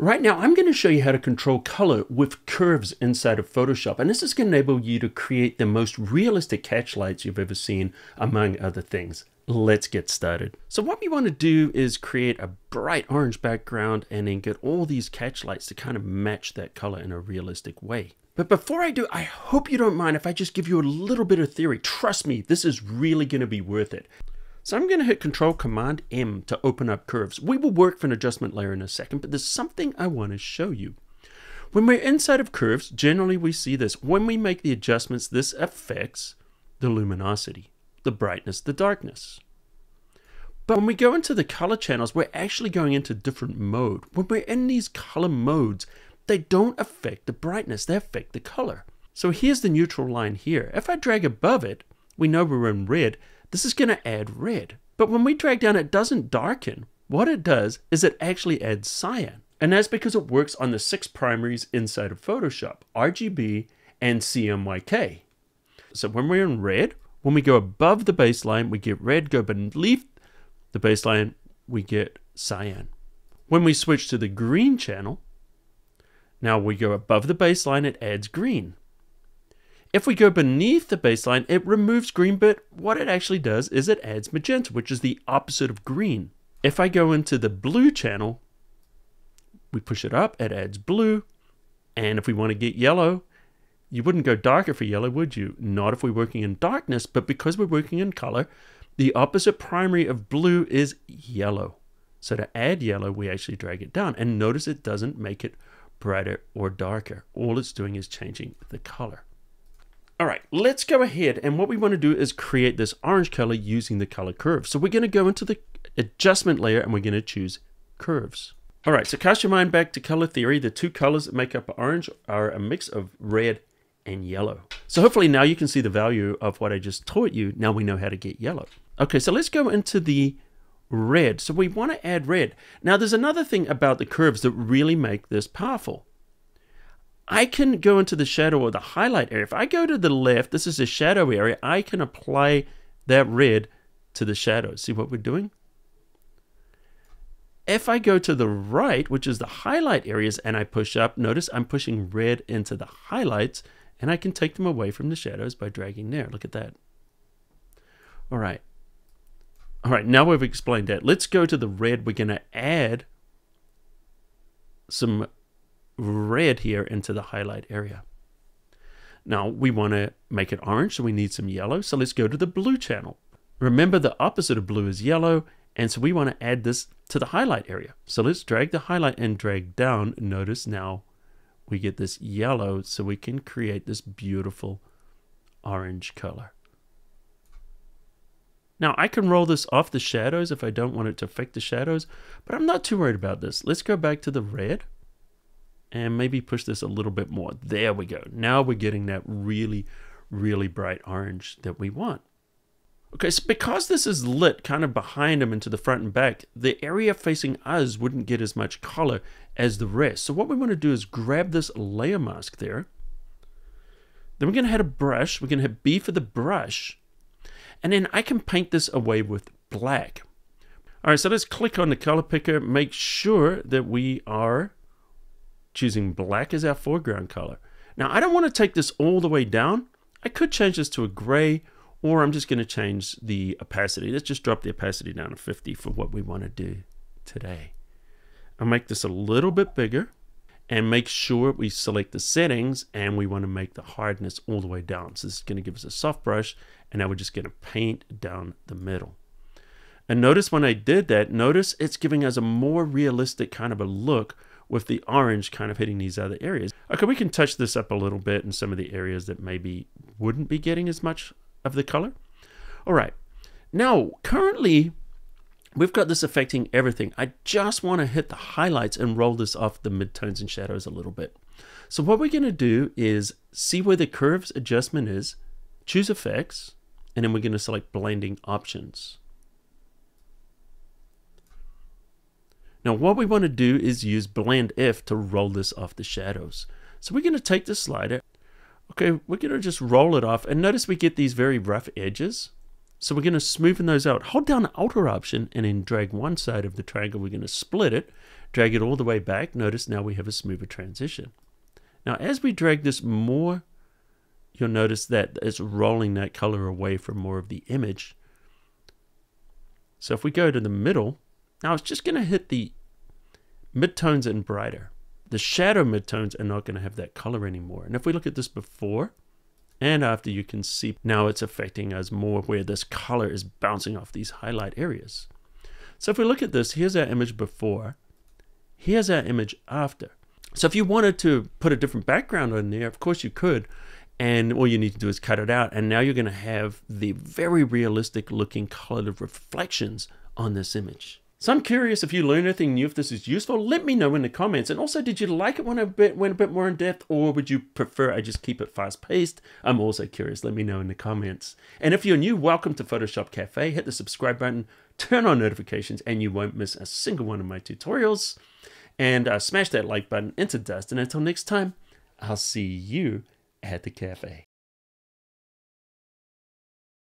Right now, I'm going to show you how to control color with curves inside of Photoshop. And this is going to enable you to create the most realistic catch lights you've ever seen, among other things. Let's get started. So what we want to do is create a bright orange background and then get all these catch lights to kind of match that color in a realistic way. But before I do, I hope you don't mind if I just give you a little bit of theory. Trust me, this is really going to be worth it. So I'm going to hit Control Command M to open up curves. We will work for an adjustment layer in a second, but there's something I want to show you. When we're inside of curves, generally we see this. When we make the adjustments, this affects the luminosity, the brightness, the darkness. But when we go into the color channels, we're actually going into different mode. When we're in these color modes, they don't affect the brightness, they affect the color. So here's the neutral line here. If I drag above it, we know we're in red, this is going to add red. But when we drag down, it doesn't darken. What it does is it actually adds cyan. And that's because it works on the six primaries inside of Photoshop, RGB and CMYK. So when we're in red, when we go above the baseline, we get red, go beneath the baseline, we get cyan. When we switch to the green channel, now we go above the baseline, it adds green. If we go beneath the baseline, it removes green, but what it actually does is it adds magenta, which is the opposite of green. If I go into the blue channel, we push it up, it adds blue. And if we want to get yellow, you wouldn't go darker for yellow, would you? Not if we're working in darkness, but because we're working in color, the opposite primary of blue is yellow. So to add yellow, we actually drag it down. And notice it doesn't make it brighter or darker. All it's doing is changing the color. All right, let's go ahead and what we want to do is create this orange color using the color curve. So we're going to go into the adjustment layer and we're going to choose curves. All right, so cast your mind back to color theory. The two colors that make up orange are a mix of red and yellow. So hopefully now you can see the value of what I just taught you. Now we know how to get yellow. Okay, so let's go into the red. So we want to add red. Now there's another thing about the curves that really make this powerful. I can go into the shadow or the highlight area. If I go to the left, this is the shadow area, I can apply that red to the shadow. See what we're doing? If I go to the right, which is the highlight areas, and I push up, notice I'm pushing red into the highlights, and I can take them away from the shadows by dragging there. Look at that. All right. All right, now we've explained that. Let's go to the red. We're going to add some red here into the highlight area. Now we want to make it orange, so we need some yellow. So let's go to the blue channel. Remember the opposite of blue is yellow, and so we want to add this to the highlight area. So let's drag the highlight and drag down. Notice now we get this yellow, so we can create this beautiful orange color. Now I can roll this off the shadows if I don't want it to affect the shadows, but I'm not too worried about this. Let's go back to the red and maybe push this a little bit more. There we go. Now we're getting that really, really bright orange that we want. Okay, so because this is lit kind of behind them into the front and back, the area facing us wouldn't get as much color as the rest. So what we want to do is grab this layer mask there. Then we're going to hit a brush. We're going to hit B for the brush. And then I can paint this away with black. All right, so let's click on the color picker. Make sure that we are choosing black as our foreground color. Now I don't want to take this all the way down. I could change this to a gray or I'm just going to change the opacity. Let's just drop the opacity down to 50 for what we want to do today. I'll make this a little bit bigger and make sure we select the settings and we want to make the hardness all the way down. So this is going to give us a soft brush and now we're just going to paint down the middle. And notice when I did that, notice it's giving us a more realistic kind of a look with the orange kind of hitting these other areas. Okay, we can touch this up a little bit in some of the areas that maybe wouldn't be getting as much of the color. All right, now currently we've got this affecting everything. I just want to hit the highlights and roll this off the midtones and shadows a little bit. So what we're going to do is see where the curves adjustment is, choose effects, and then we're going to select blending options. Now what we want to do is use blend if to roll this off the shadows. So we're going to take the slider. Okay, we're going to just roll it off. And notice we get these very rough edges. So we're going to smoothen those out. Hold down the Alt option and then drag one side of the triangle. We're going to split it. Drag it all the way back. Notice now we have a smoother transition. Now, as we drag this more, you'll notice that it's rolling that color away from more of the image. So if we go to the middle, now it's just going to hit the midtones and brighter. The shadow midtones are not going to have that color anymore. And if we look at this before and after, you can see now it's affecting us more where this color is bouncing off these highlight areas. So if we look at this, here's our image before, here's our image after. So if you wanted to put a different background on there, of course you could. And all you need to do is cut it out. And now you're going to have the very realistic looking colored reflections on this image. So I'm curious if you learned anything new, if this is useful, let me know in the comments. And also, did you like it when I bit, went a bit more in depth or would you prefer I just keep it fast paced? I'm also curious. Let me know in the comments. And if you're new, welcome to Photoshop Cafe. Hit the subscribe button, turn on notifications, and you won't miss a single one of my tutorials. And uh, smash that like button into dust. And until next time, I'll see you at the cafe.